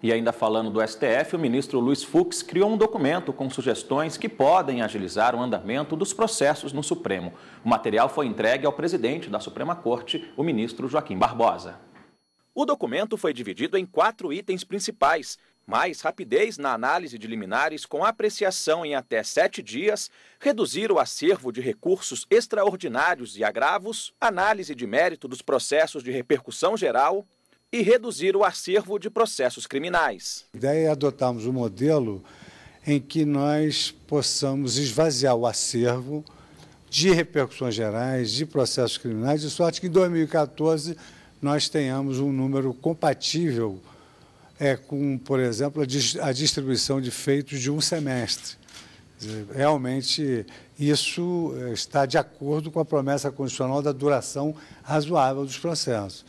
E ainda falando do STF, o ministro Luiz Fux criou um documento com sugestões que podem agilizar o andamento dos processos no Supremo. O material foi entregue ao presidente da Suprema Corte, o ministro Joaquim Barbosa. O documento foi dividido em quatro itens principais. Mais rapidez na análise de liminares com apreciação em até sete dias, reduzir o acervo de recursos extraordinários e agravos, análise de mérito dos processos de repercussão geral, e reduzir o acervo de processos criminais. A ideia é adotarmos um modelo em que nós possamos esvaziar o acervo de repercussões gerais, de processos criminais, de sorte que em 2014 nós tenhamos um número compatível é, com, por exemplo, a distribuição de feitos de um semestre. Realmente, isso está de acordo com a promessa constitucional da duração razoável dos processos.